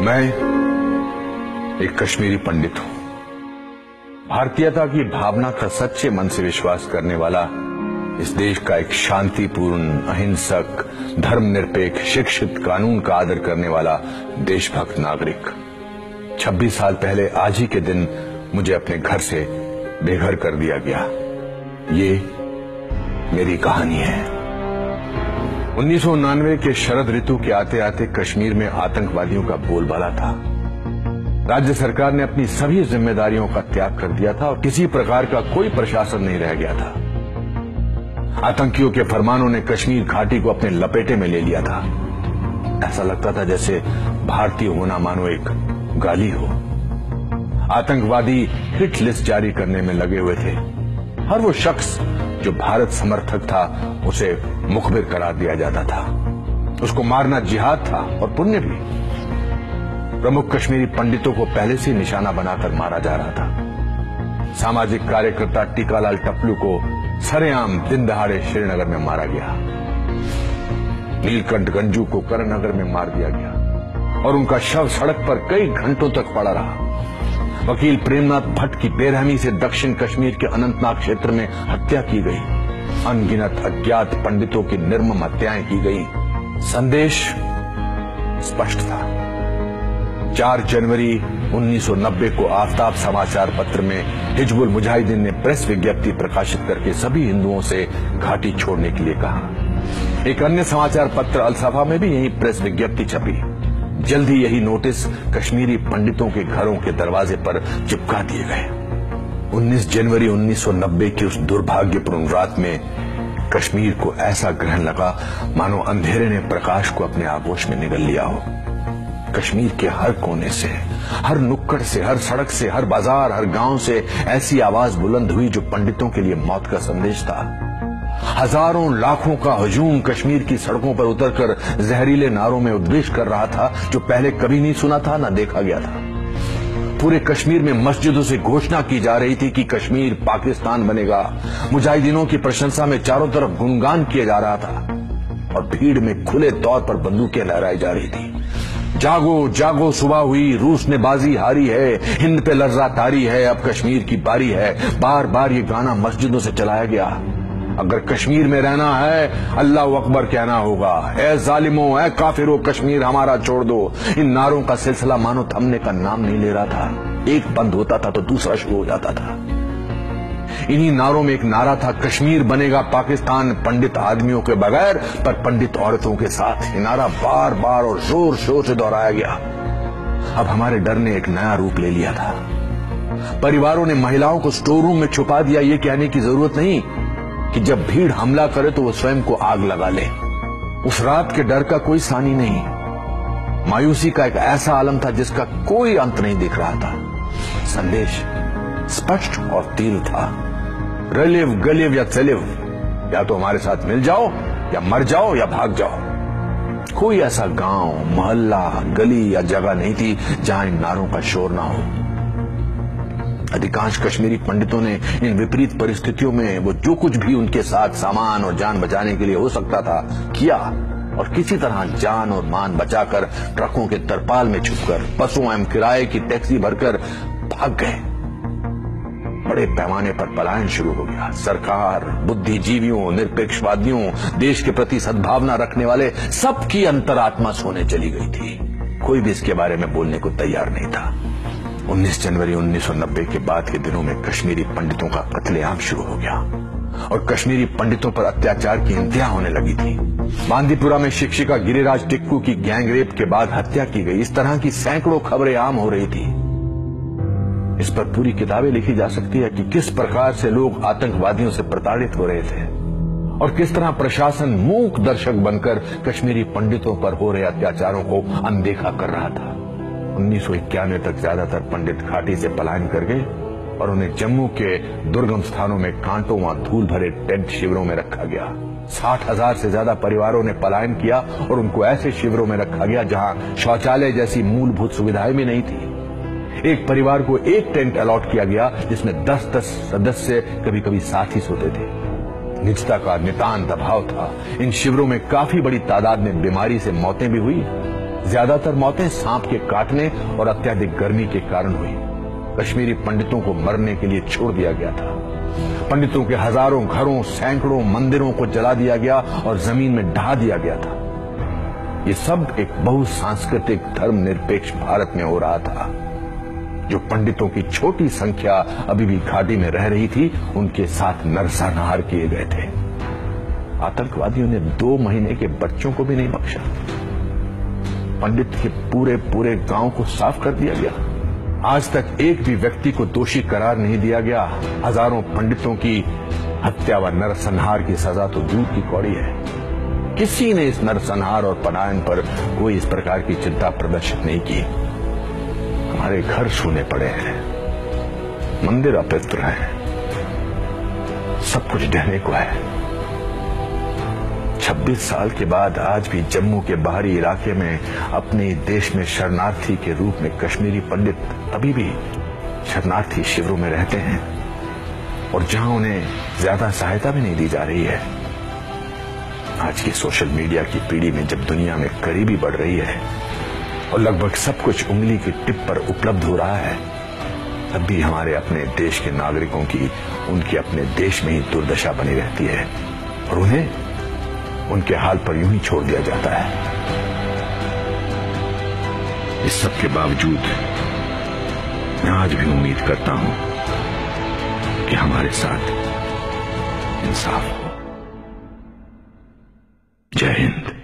मैं एक कश्मीरी पंडित हूँ। भारतीयता की भावना का सच्चे मन से विश्वास करने वाला इस देश का एक शांतिपूर्ण, अहिंसक, धर्मनिरपेक्ष, शिक्षित, कानून का आदर करने वाला देशभक्त नागरिक। 26 साल पहले आज ही के दिन मुझे अपने घर से बेघर कर दिया गया। ये मेरी कहानी है। उन्नीस के शरद ऋतु के आते आते कश्मीर में आतंकवादियों का बोलबाला था। राज्य सरकार ने अपनी सभी जिम्मेदारियों का त्याग कर दिया था और किसी प्रकार का कोई प्रशासन नहीं रह गया था। आतंकियों के फरमानों ने कश्मीर घाटी को अपने लपेटे में ले लिया था। ऐसा लगता था जैसे भारतीय होना मानो एक गाली हो। आतंकवादी हिट लिस्ट जारी करने में लगे हुए थे। हर वो शख्स जो भारत समर्थक था, उसे मुखबिर करार दिया जाता था। उसको मारना जिहाद था और पुण्य भी। प्रमुख कश्मीरी पंडितों को पहले से निशाना बनाकर मारा जा रहा था। सामाजिक कार्यकर्ता टीकालाल टपलू को सरेआम दिन दहाड़े श्रीनगर में मारा गया। नीलकंठ गंजू को करणनगर में मार दिया गया। और उनका शव सड़क पर कई घंटों तक पड़ा रहा। वकील प्रेमनाथ भट्ट की बेरहमी से दक्षिण कश्मीर के अनंतनाग क्षेत्र में हत्या की गई। अनगिनत अज्ञात पंडितों की निर्मम हत्याएँ की गई। संदेश स्पष्ट था। 4 जनवरी 1990 को आफ्ताब समाचार पत्र में हिजबुल मुजाहिदीन ने प्रेस विज्ञप्ति प्रकाशित करके सभी हिंदुओं से घाटी छोड़ने के लिए कहा। एक अन्य समाचार पत्र अलसफा में भी यही प्रेस विज्ञप्ति छपी। जल्द ही यही नोटिस कश्मीरी पंडितों के घरों के दरवाजे पर चिपका दिए गए। 19 जनवरी 1990 की उस दुर्भाग्यपूर्ण रात में कश्मीर को ऐसा ग्रहण लगा, मानो अंधेरे ने प्रकाश को अपने आगोश में निगल लिया हो। कश्मीर के हर कोने से, हर नुक्कड़ से, हर सड़क से, हर बाज़ार, हर गाँव से ऐसी आवाज़ बुलंद हुई जो पंडितों के लिए मौत का संदेश था। हज़ारों लाखों का हजूम कश्मीर की सड़कों पर उतरकर जहरीले नारों में उद्वेश कर रहा था, जो पहले कभी नहीं सुना था, न देखा गया था। पूरे कश्मीर में मस्जिदों से घोषणा की जा रही थी कि कश्मीर पाकिस्तान बनेगा। मुजाहिदीनों की प्रशंसा में चारों तरफ़ गुणगान किया जा रहा था और भीड़ में खुले तौर पर बंदूकें लहराई जा रही थी। जागो जागो, सुबह हुई, रूस ने बाजी हारी है, हिंद पे लर्जा तारी है, अब कश्मीर की बारी है। बार बार ये गाना मस्जिदों से चलाया गया। अगर कश्मीर में रहना है, अल्लाह अकबर कहना होगा, ए जालिमो, ए काफिरो, कश्मीर हमारा छोड़ दो। इन नारों का सिलसिला मानो थमने का नाम नहीं ले रहा था। एक बंद होता था तो दूसरा शुरू हो जाता था। इन्हीं नारों में एक नारा था, कश्मीर बनेगा पाकिस्तान पंडित आदमियों के बगैर, पर पंडित औरतों के साथ। ये नारा बार बार और ज़ोर शोर से दोहराया गया। अब हमारे डर ने एक नया रूप ले लिया था। परिवारों ने महिलाओं को स्टोर रूम में छुपा दिया, ये कहने की ज़रूरत नहीं। कि जब भीड़ हमला करे तो वो स्वयं को आग लगा ले। उस रात के डर का कोई सानी नहीं। मायूसी का एक ऐसा आलम था जिसका कोई अंत नहीं दिख रहा था। संदेश स्पष्ट और तीव्र था। रलिव, गलिव या चलिव या तो हमारे साथ मिल जाओ, या मर जाओ, या भाग जाओ। कोई ऐसा गाँव, मोहल्ला, गली या जगह नहीं थी जहाँ इन नारों का शोर ना हो। अधिकांश कश्मीरी पंडितों ने इन विपरीत परिस्थितियों में वो जो कुछ भी उनके साथ सामान और जान बचाने के लिए हो सकता था, किया और किसी तरह जान और मान बचाकर ट्रकों के तरपाल में छुपकर, बसों एवं किराए की टैक्सी भरकर भाग गए। बड़े पैमाने पर पलायन शुरू हो गया। सरकार, बुद्धिजीवियों, निरपेक्षवादियों, देश के प्रति सद्भावना रखने वाले सबकी अंतरात्मा सोने चली गई थी। कोई भी इसके बारे में बोलने को तैयार नहीं था। 19 जनवरी 1990 के बाद के दिनों में कश्मीरी पंडितों का कत्लेआम शुरू हो गया। और कश्मीरी पंडितों पर अत्याचार की इंतहा होने लगी थी। बांदीपुरा में शिक्षिका गिरिराज टिक्कू की गैंगरेप के बाद हत्या की गई। इस तरह की सैकड़ों खबरें आम हो रही थी। इस पर पूरी किताबें लिखी जा सकती है कि किस प्रकार से लोग आतंकवादियों से प्रताड़ित हो रहे थे। और किस तरह प्रशासन मूक दर्शक बनकर कश्मीरी पंडितों पर हो रहे अत्याचारों को अनदेखा कर रहा था। उन्नीस सौ इक्यानवे तक ज़्यादातर पंडित घाटी से पलायन कर गए और उन्हें जम्मू के दुर्गम स्थानों में कांटों व धूल भरे टेंट शिविरों में रखा गया। साठ हज़ार से ज़्यादा परिवारों ने पलायन किया और उनको ऐसे शिविरों में रखा गया जहाँ शौचालय जैसी मूलभूत सुविधाएँ भी नहीं थी। एक परिवार को एक टेंट अलॉट किया गया जिसमें दस दस सदस्य कभी कभी साथ ही सोते थे। निजता का नितान दबाव था। इन शिविरों में काफ़ी बड़ी तादाद में बीमारी से मौतें भी हुई। ज़्यादातर मौतें सांप के काटने और अत्याधिक गर्मी के कारण हुई। कश्मीरी पंडितों को मरने के लिए छोड़ दिया गया था। पंडितों के हज़ारों घरों, सैकड़ों मंदिरों को जला दिया गया और ज़मीन में ढहा दिया गया था। ये सब एक बहुसांस्कृतिक धर्म निरपेक्ष भारत में हो रहा था। जो पंडितों की छोटी संख्या अभी भी घाटी में रह रही थी, उनके साथ नरसंहार किए गए थे। आतंकवादियों ने दो महीने के बच्चों को भी नहीं बख्शा। पंडित के पूरे पूरे गाँव को साफ़ कर दिया गया। आज तक एक भी व्यक्ति को दोषी करार नहीं दिया गया। हज़ारों पंडितों की हत्या व नरसंहार की सजा तो दूर की कौड़ी है। किसी ने इस नरसंहार और पलायन पर कोई इस प्रकार की चिंता प्रदर्शित नहीं की। हमारे घर छूने पड़े हैं। मंदिर अपवित्र है। सब कुछ ढहने को है। 26 साल के बाद आज भी जम्मू के बाहरी इलाके में अपने देश में शरणार्थी के रूप में कश्मीरी पंडित अभी भी शरणार्थी शिविरों में रहते हैं। और जहाँ उन्हें ज़्यादा सहायता भी नहीं दी जा रही है, आज की सोशल मीडिया की पीढ़ी में जब दुनिया में करीबी बढ़ रही है और लगभग सब कुछ उंगली की टिप पर उपलब्ध हो रहा है, तब भी हमारे अपने देश के नागरिकों की उनके अपने देश में ही दुर्दशा बनी रहती है। और उन्हें उनके हाल पर यूँ ही छोड़ दिया जाता है। इस सब के बावजूद, मैं आज भी उम्मीद करता हूँ कि हमारे साथ इंसाफ हो। जय हिंद।